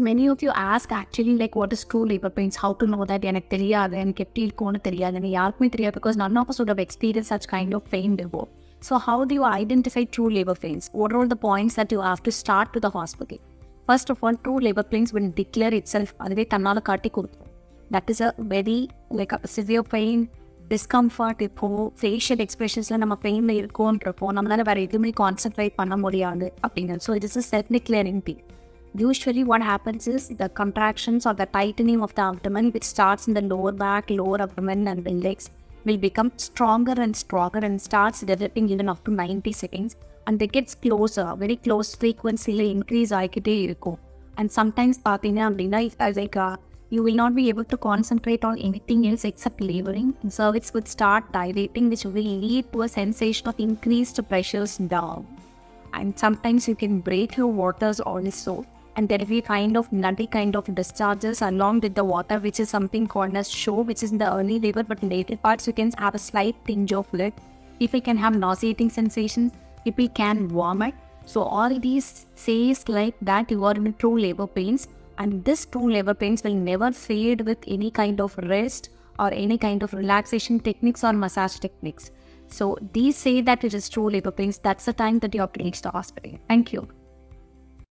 Many of you ask actually like what is true labour pains how to know that எனக்கு தெரியாது எனக்கு எப்படி இருக்கும்னு தெரியாது எனக்கு யாருக்குமே தெரியாது because none of should of experience such kind of pain before so how do you identify true labour pains what are the points that you have to start to the hospital first of all true labour pains will declare it self அதுவே தன்னால் காட்டி கொடுக்கும். That is a very like severe pain discomfort இப்போது facial எக்ஸ்பிரஷன்ஸில் நம்ம பெயினில் இருக்கோன்றப்போ நம்மளால் வேறு எதுவுமே கான்சென்ட்ரேட் பண்ண முடியாது அப்படிங்கிறது so it is a self declaring thing usually what happens is the contractions or the tightening of the abdomen which starts in the lower back lower abdomen and the legs will become stronger and stronger and starts developing even up to 90 seconds and it gets closer very close frequency increase ஆகிக்கிட்டே இருக்கும் and sometimes பார்த்தீங்க அப்படின்னா like you will not be able to concentrate on anything else except laboring and cervix would start dilating which will lead to a sensation of increased pressures down and sometimes you can break your waters also and there will be kind of nutty kind of discharges along with the water which is something called as show which is in the early labor but in later parts you can have a slight tinge of it. If you can have nauseating sensations if you can vomit so all these says like that you are in true labor pains. And this true labor pains will never fade with any kind of rest or any kind of relaxation techniques or massage techniques. So these say that it is true labor pains. That's the time that you are reach the hospital. Thank you